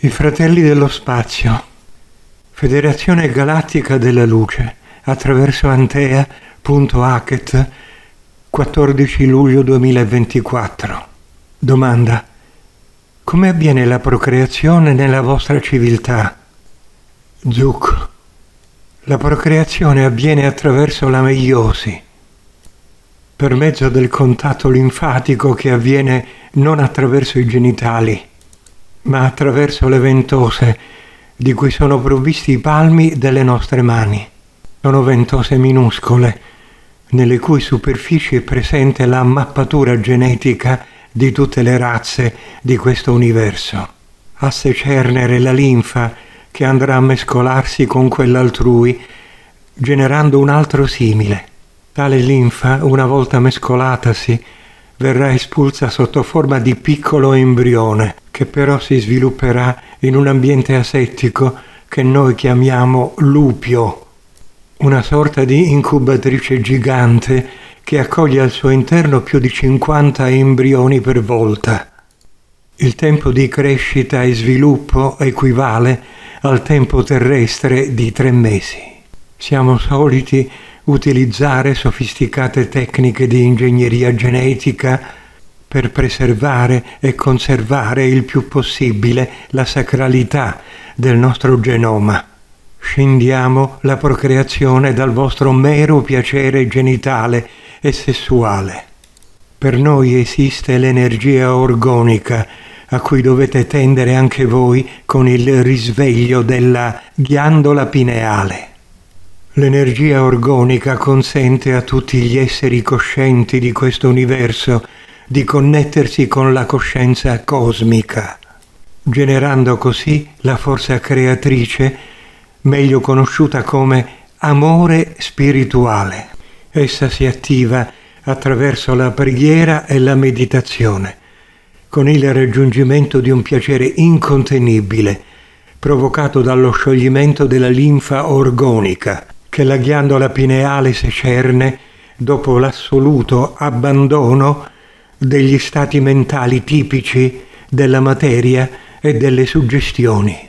I Fratelli dello Spazio, Federazione Galattica della Luce, attraverso Antea.hacket, 14 luglio 2024. Domanda. Come avviene la procreazione nella vostra civiltà? Zuc. La procreazione avviene attraverso la meiosi, per mezzo del contatto linfatico che avviene non attraverso i genitali ma attraverso le ventose di cui sono provvisti i palmi delle nostre mani. Sono ventose minuscole, nelle cui superfici è presente la mappatura genetica di tutte le razze di questo universo. A secernere la linfa che andrà a mescolarsi con quella altrui, generando un altro simile. Tale linfa, una volta mescolatasi, verrà espulsa sotto forma di piccolo embrione, che però si svilupperà in un ambiente asettico che noi chiamiamo lupio, una sorta di incubatrice gigante che accoglie al suo interno più di 50 embrioni per volta. Il tempo di crescita e sviluppo equivale al tempo terrestre di tre mesi. Siamo soliti utilizzare sofisticate tecniche di ingegneria genetica per preservare e conservare il più possibile la sacralità del nostro genoma. Scendiamo la procreazione dal vostro mero piacere genitale e sessuale. Per noi esiste l'energia organica a cui dovete tendere anche voi con il risveglio della ghiandola pineale. L'energia organica consente a tutti gli esseri coscienti di questo universo di connettersi con la coscienza cosmica, generando così la forza creatrice, meglio conosciuta come amore spirituale. Essa si attiva attraverso la preghiera e la meditazione, con il raggiungimento di un piacere incontenibile, provocato dallo scioglimento della linfa organica che la ghiandola pineale secerne dopo l'assoluto abbandono degli stati mentali tipici della materia e delle suggestioni.